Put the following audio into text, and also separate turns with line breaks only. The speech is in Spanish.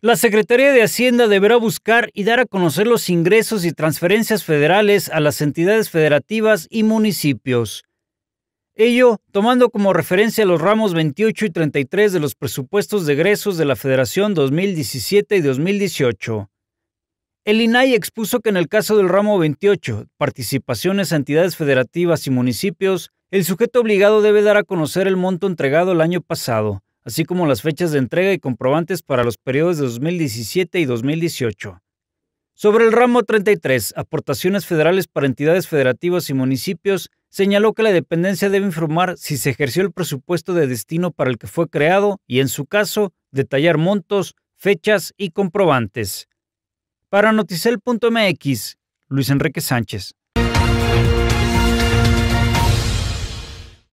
La Secretaría de Hacienda deberá buscar y dar a conocer los ingresos y transferencias federales a las entidades federativas y municipios. Ello tomando como referencia los ramos 28 y 33 de los presupuestos de egresos de la Federación 2017 y 2018. El INAI expuso que en el caso del ramo 28, participaciones a entidades federativas y municipios, el sujeto obligado debe dar a conocer el monto entregado el año pasado, así como las fechas de entrega y comprobantes para los periodos de 2017 y 2018. Sobre el ramo 33, aportaciones federales para entidades federativas y municipios, señaló que la dependencia debe informar si se ejerció el presupuesto de destino para el que fue creado y, en su caso, detallar montos, fechas y comprobantes. Para Noticel.mx, Luis Enrique Sánchez.